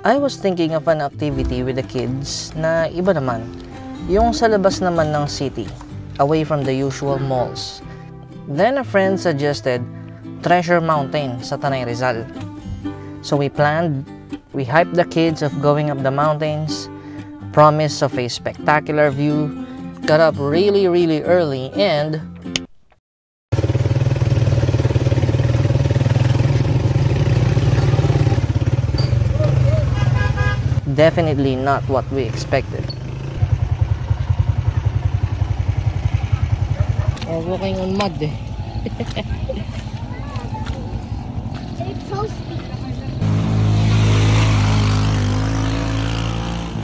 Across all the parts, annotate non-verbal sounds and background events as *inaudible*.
I was thinking of an activity with the kids na iba naman. Yung sa labas naman ng city, away from the usual malls. Then a friend suggested Treasure Mountain sa Tanay Rizal. So we planned, we hyped the kids of going up the mountains, promise of a spectacular view, got up really really early and definitely not what we expected. We're walking on mud eh. It's so steep.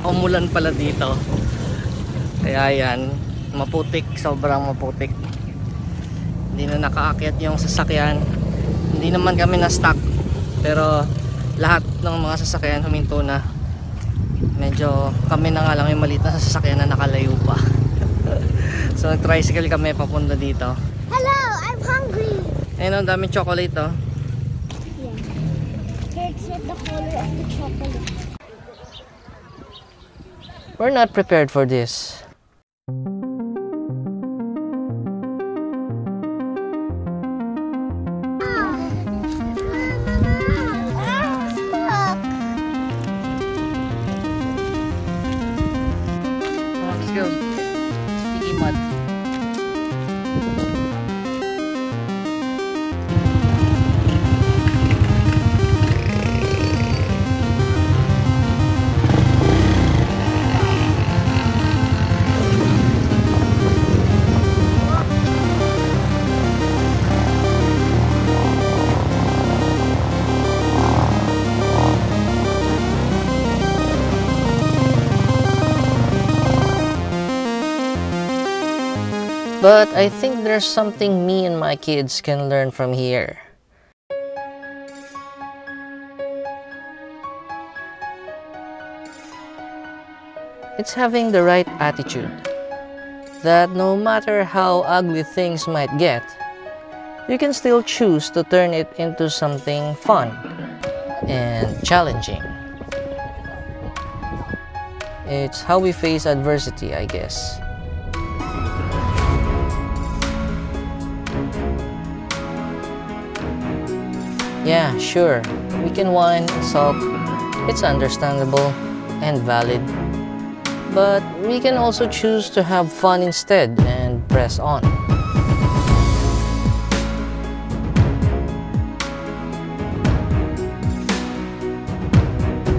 Umulan pala dito. Kaya yan, maputik, sobrang maputik. Hindi na nakaakyat yung sasakyan. Hindi naman kami na-stuck. Pero lahat ng mga sasakyan huminto na. Medyo kami na nga lang yung maliit na sasakyan na nakalayo pa. *laughs* so nag-tricycle kami papunta dito. Hello, I'm hungry. Ayun ang daming chocolate oh. Yeah. The color of the chocolate. We're not prepared for this. much. But I think there's something me and my kids can learn from here. It's having the right attitude. That no matter how ugly things might get, you can still choose to turn it into something fun and challenging. It's how we face adversity, I guess. Yeah, sure. We can whine sulk. It's understandable and valid. But we can also choose to have fun instead and press on.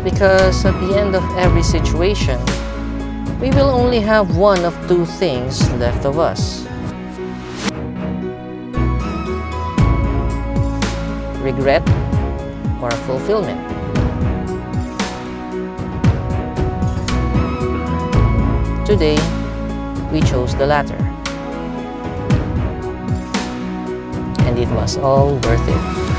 Because at the end of every situation, we will only have one of two things left of us. Regret or fulfillment. Today, we chose the latter. And it was all worth it.